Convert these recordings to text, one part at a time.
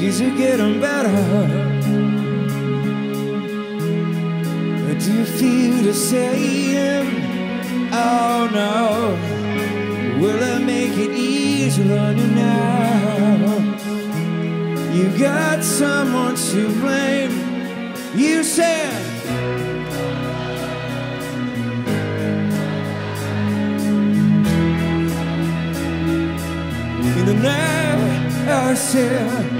things are getting better. Do you feel the same? Oh no. Will it make it easier on you now? You got someone to blame. You said. In the night, I said,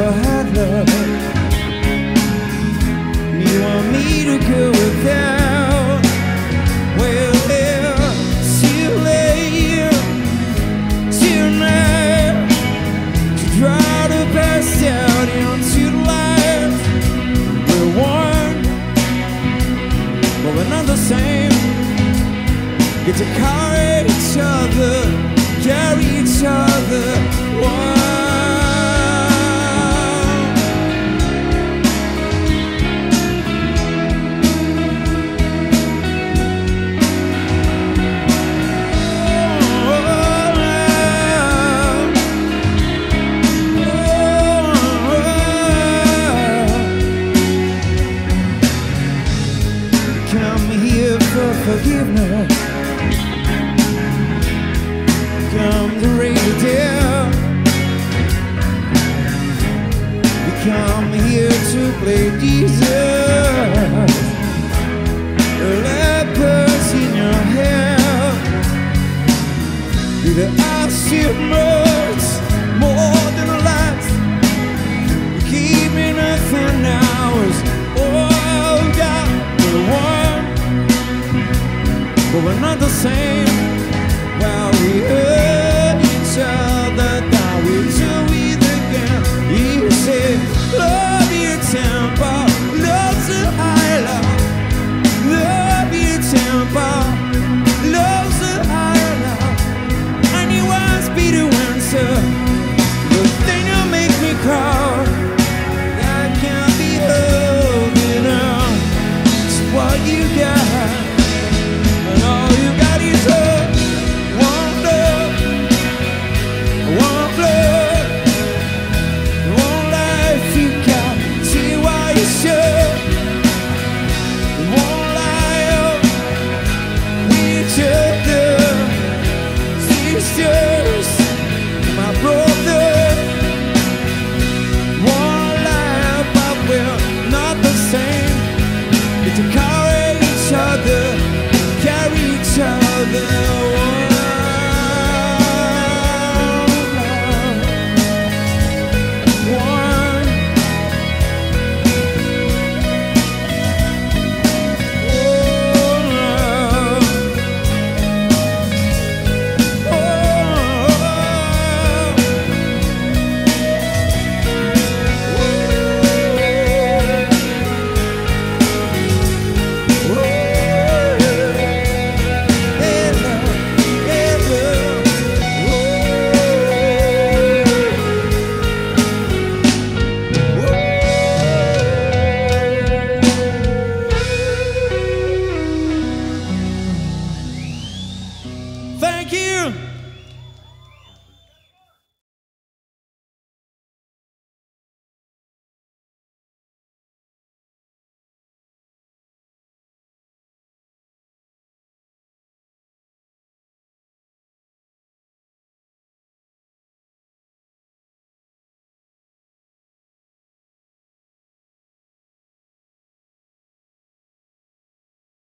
never had love. You want me to go without? Well, there, still late, now to try to pass out into life. We're one, but we're not the same. Get to carry each other, carry each other. Forgiveness. Come to raise the. We come here to play Jesus. In your. The more than a light. You keep me Thank you.